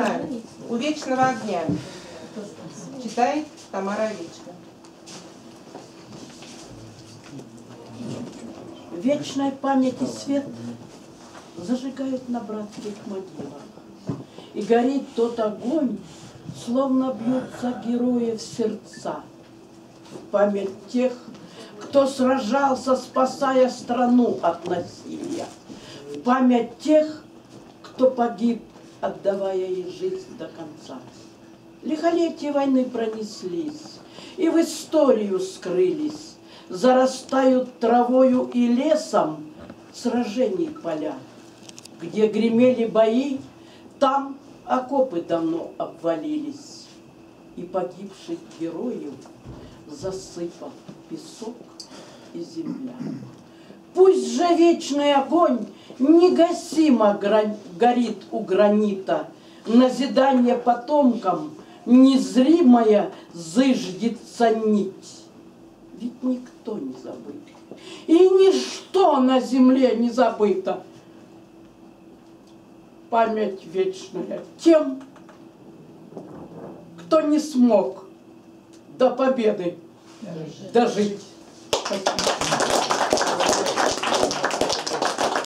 Вечная, у вечного огня. Читает Тамара Овечка. Вечной памяти свет зажигают на братских могилах. И горит тот огонь, словно бьются героев сердца. В память тех, кто сражался, спасая страну от насилия. В память тех, кто погиб, отдавая ей жизнь до конца. Лихолетия войны пронеслись и в историю скрылись, зарастают травою и лесом сражений поля. Где гремели бои, там окопы давно обвалились, и погибших героев засыпал песок и земля. Пусть же вечный огонь негасимо горит у гранита, назидание потомкам незримая зыждется нить. Ведь никто не забыт, и ничто на земле не забыто. Память вечная тем, кто не смог до победы дожить. Спасибо.